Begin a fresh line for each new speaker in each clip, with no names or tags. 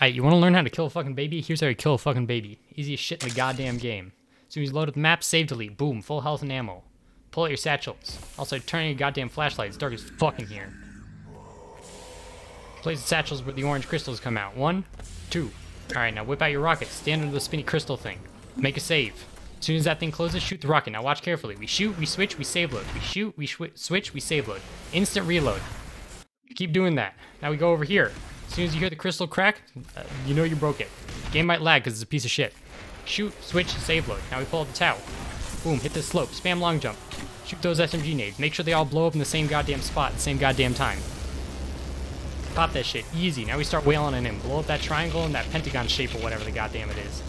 Alright, you want to learn how to kill a fucking baby? Here's how you kill a fucking baby. Easiest shit in the goddamn game. As soon as you load up the map, save delete. Boom, full health and ammo. Pull out your satchels. Also, turn on your goddamn flashlight. It's dark as fuck in here. Place the satchels where the orange crystals come out. One, two. Alright, now whip out your rocket. Stand under the spinny crystal thing. Make a save. As soon as that thing closes, shoot the rocket. Now watch carefully. We shoot, we switch, we save load. We shoot, we switch, we save load. Instant reload. Keep doing that. Now we go over here. As soon as you hear the crystal crack, uh, you know you broke it. Game might lag because it's a piece of shit. Shoot, switch, save load. Now we pull out the tau. Boom, hit the slope. Spam long jump. Shoot those SMG nades. Make sure they all blow up in the same goddamn spot the same goddamn time. Pop that shit. Easy. Now we start wailing on him. Blow up that triangle and that pentagon shape or whatever the goddamn it is.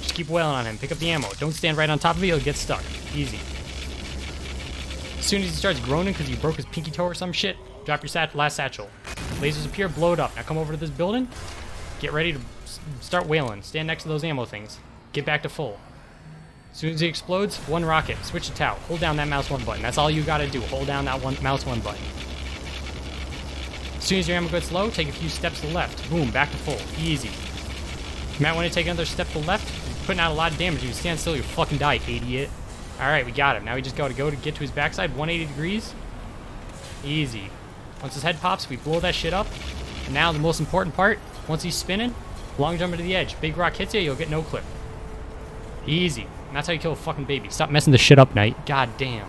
Just keep wailing on him. Pick up the ammo. Don't stand right on top of it. He'll get stuck. Easy. As soon as he starts groaning because you broke his pinky toe or some shit, drop your sat last satchel. Lasers appear, blow it up. Now come over to this building. Get ready to start wailing. Stand next to those ammo things. Get back to full. As soon as he explodes, one rocket. Switch to tau. Hold down that mouse one button. That's all you gotta do. Hold down that one mouse one button. As soon as your ammo gets low, take a few steps to the left. Boom, back to full. Easy. You might want to take another step to the left. You're putting out a lot of damage. If you stand still, you fucking die, idiot. Alright, we got him. Now we just gotta go to get to his backside. 180 degrees. Easy. Once his head pops, we blow that shit up. And now the most important part, once he's spinning, long jump to the edge. Big rock hits you, you'll get no clip. Easy. And that's how you kill a fucking baby. Stop messing the shit up, Knight. God damn.